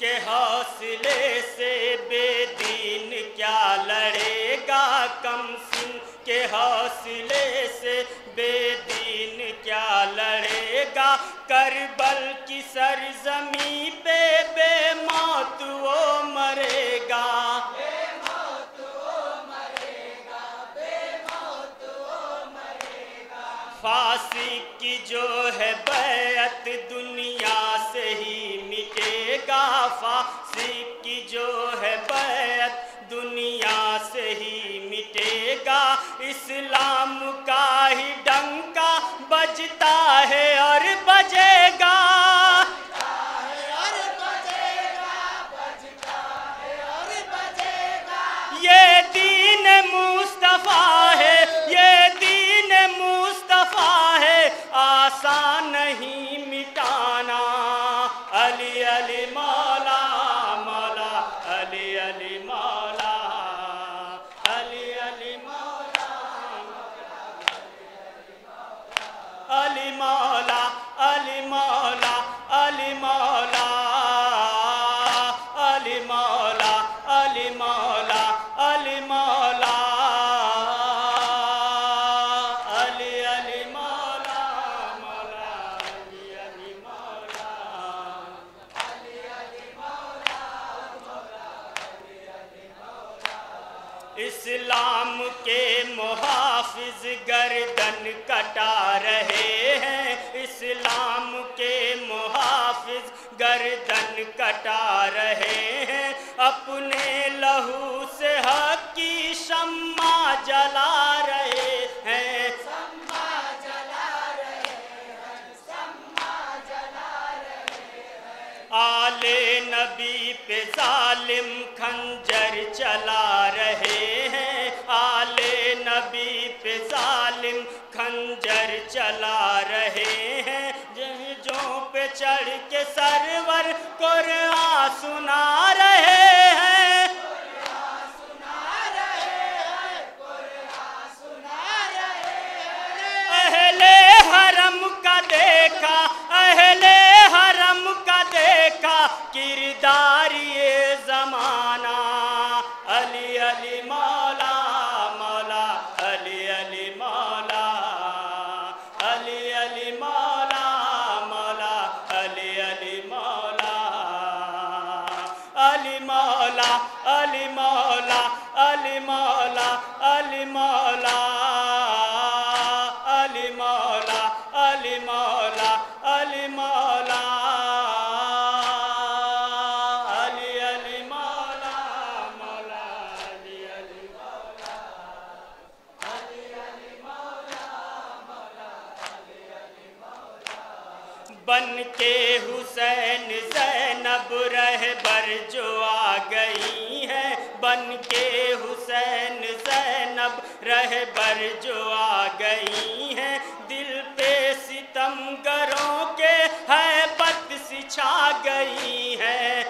کے حوصلے سے بے دین کیا لڑے گا؟ کم سن کے حوصلے سے بے دین کیا لڑے گا؟ کربل کی سرزمی پہ بے موت وہ مرے گا۔ فاسق کی جو ہے بیعت دنیا گا فاسق کی جو ہے گردن کٹا رہے ہیں۔ اسلام کے محافظ گردن کٹا رہے ہیں۔ اپنے لہو سے حق کی شمع جلا رہے ہیں۔ آل نبی پہ ظالم خنجر چلا رہے ہیں۔ آل نبی پہ ظالم چلا رہے ہیں جہجوں پہ چڑھ کے سرور قرآن سنا رہے কালিমা بن کے حسین زینب رہبر جو آ گئی ہیں بن کے حسین زینب رہبر جو آ گئی ہیں دل پہ ستم گروں کے ہے پت سچھا گئی ہیں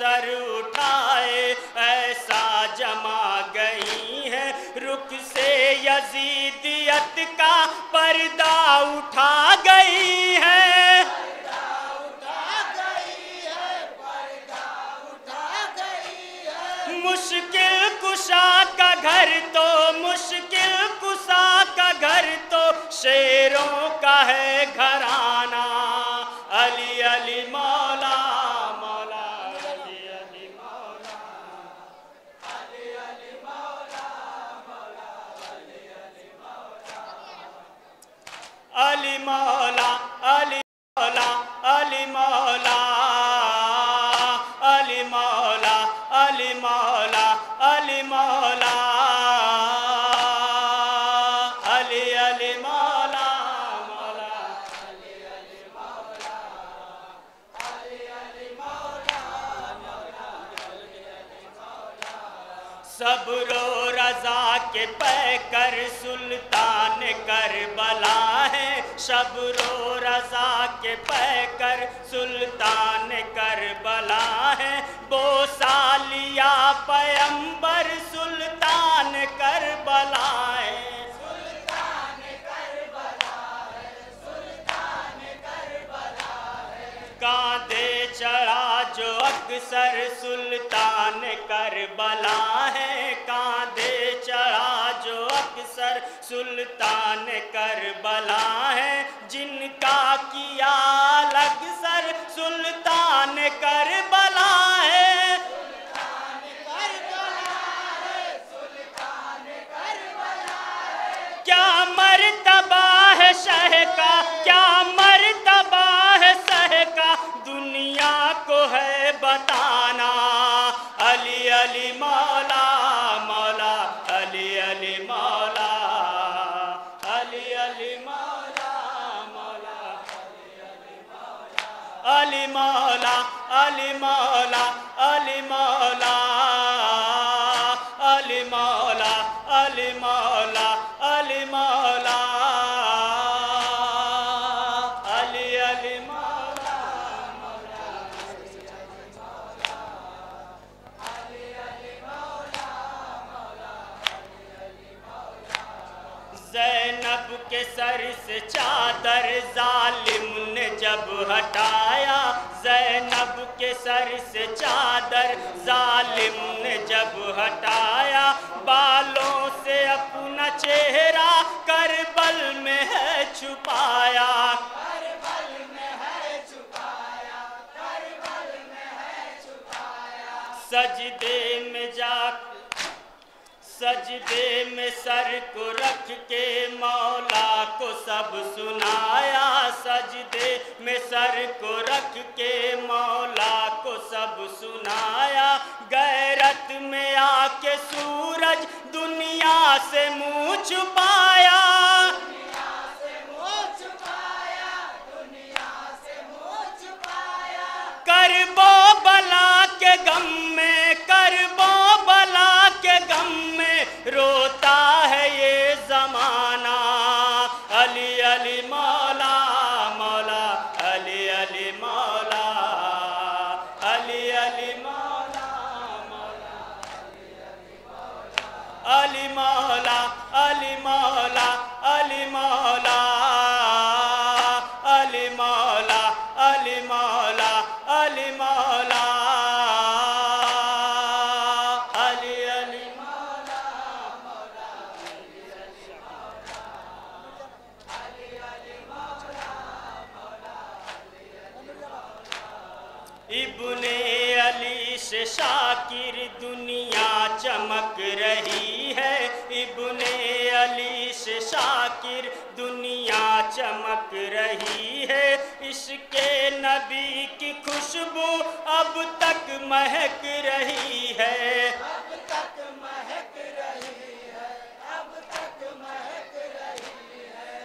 سر اٹھائے ایسا جما گئی ہے رخ سے یزیدیت کا پردہ اٹھا گئی ہے علی صبر و رضا کے پہ کر سلطان کربلا ہے۔ صبر و رضا کے پہ کر سلطان کربلا ہے۔ بوسالیا پیمبر سلطان جو اکثر سلطان کربلا ہے، کاندھے چڑھا جو اکثر سلطان کربلا ہے۔ جن کا کیا الگ سر سلطان کربلا ہے۔ کیا مرتبہ ہے شہ ہے بتانا علی علی مولا مولا علی علی مولا علی علی مولا مولا علی مولا علی مولا علی مولا علی ہٹایا۔ زینب کے سر سے چادر ظالم نے جب ہٹایا۔ سجدے میں سر کو رکھ کے مولا کو سب سنایا سجدے میں سر کو رکھ کے مولا کو سب سنایا غیرت میں آ کے سورج دنیا سے منہ چھپایا کربو بلا کے غم شاکر، دنیا چمک رہی ہے۔ اس کے نبی کی خوشبو اب تک مہک رہی ہے۔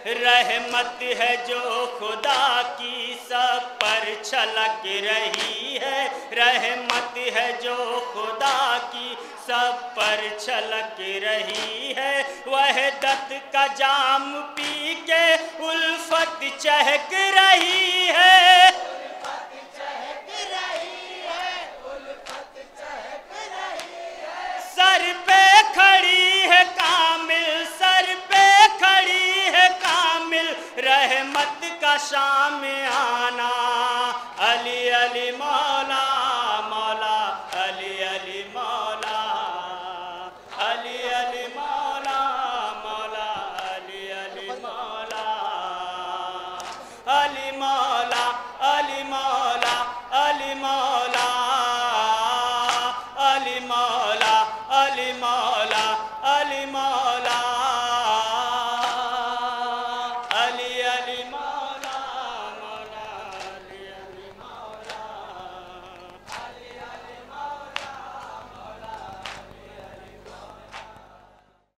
رحمت ہے جو خدا کی سب پر چھلک رہی ہے۔ رحمت ہے جو خدا کی سب پر چھلک رہی ہے۔ وحدت کا جام پی کے الفت چہک رہی ہے۔ سر پہ کھڑی رحمت کا شام آنا علی علی مولا